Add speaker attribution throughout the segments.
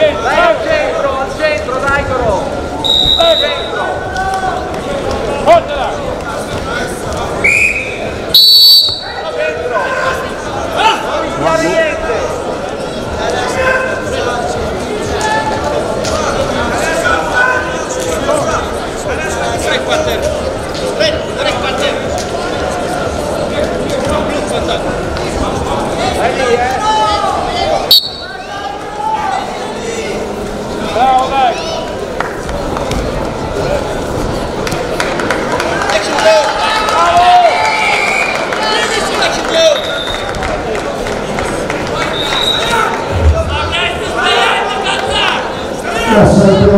Speaker 1: 见。来。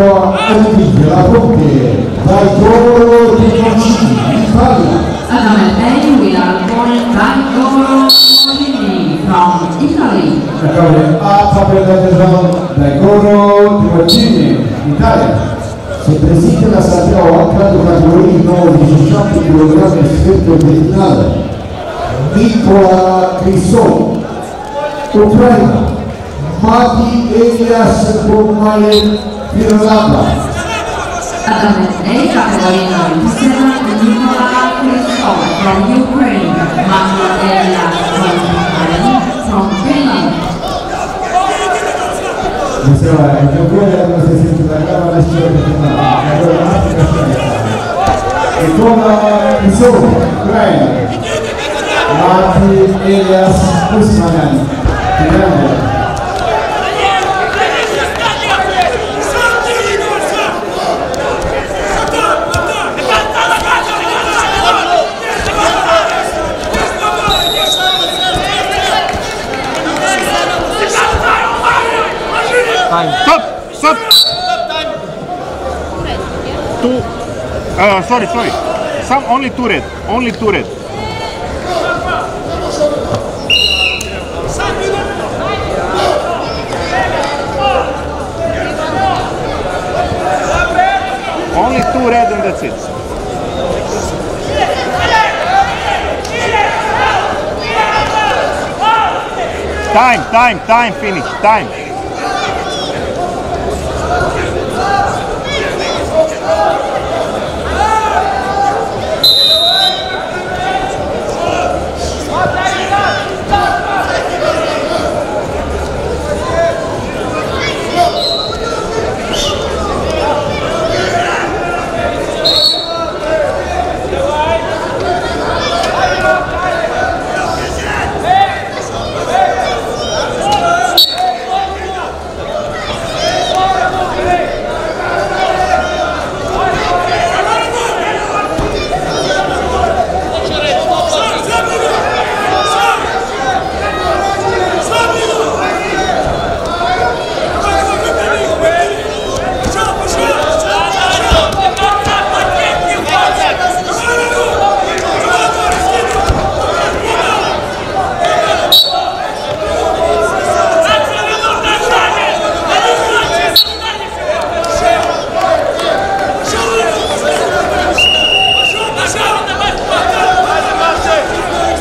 Speaker 2: Quando arrivi alla frontiera, dai dove ti concidi, Italia.
Speaker 1: And then we are going back over from Italy.
Speaker 2: Ecco, a Fabio dai Goro di Roccini, Italia. Se preside la Santiago ha creato categorie di nuovo di 18 kg rispetto al originale. Nicola Crisol, Ucraina. Mati Elia Sekomale Pirlaba.
Speaker 1: Above the main category of Lucena and from Ukraine, Mahmoud Elia from Ireland. From Finland.
Speaker 2: Mr. Ryan, if you're going to have a decision to the government, I'm going to have to ask you. It's all about Ukraine. Mati Elias Kusmanen. Remember.
Speaker 3: Uh, sorry, sorry. Some only two red. Only two red. Only two red and that's it. Time, time, time, finish, time.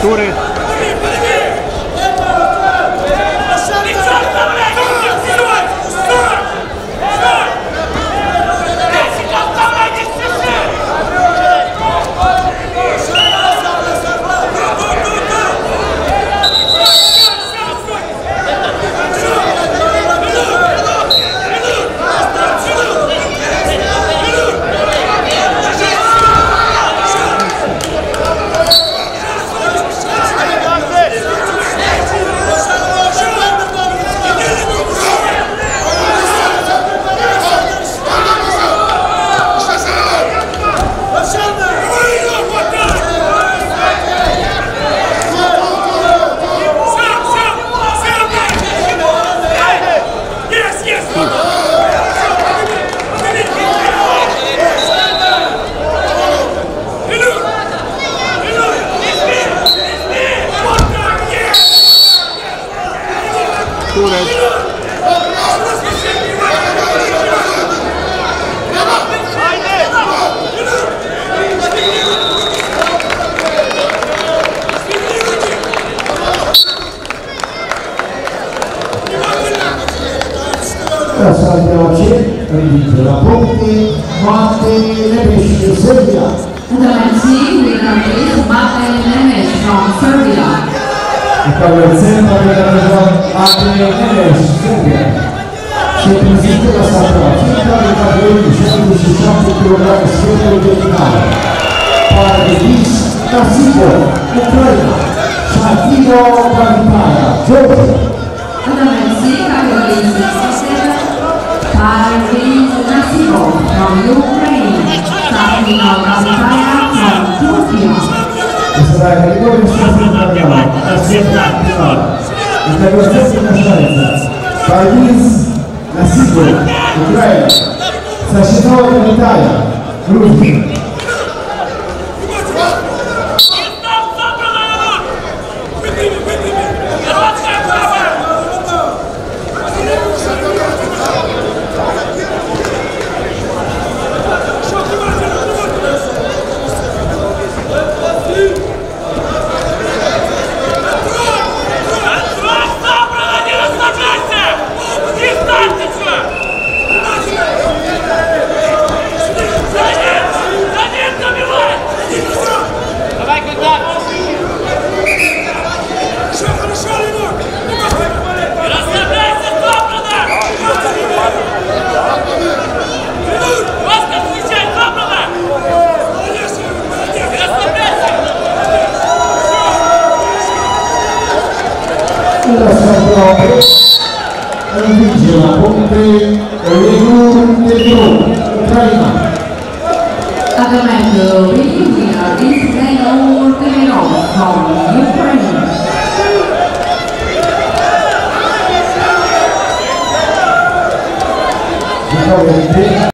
Speaker 3: Two Mate
Speaker 2: Nemes from Serbia. Z tabella tesoro Mate Nemes Serbia. Si presenta la salterò finta di categoria 160 kg esperto originale. Paradies Nasibo, Ucraina. Shakiro Kavitaya, Georgia.
Speaker 1: 67 Parvin Nasimo from Ukraine. Safino Gavitaya from Turkey.
Speaker 2: за итогами а честной программы. От всех финал. Из Дагостецка красавица. Борис Насипов, Украина. Сашинова Наталья, Грузия. Pelaku Angela Ponte Olegu Tetro Ukraina
Speaker 1: Và các bạn vừa biết những gì ở Israel Ukraine phòng Ukraine Hãy subscribe
Speaker 2: cho kênh Ghiền Mì Gõ Để không bỏ lỡ những video hấp dẫn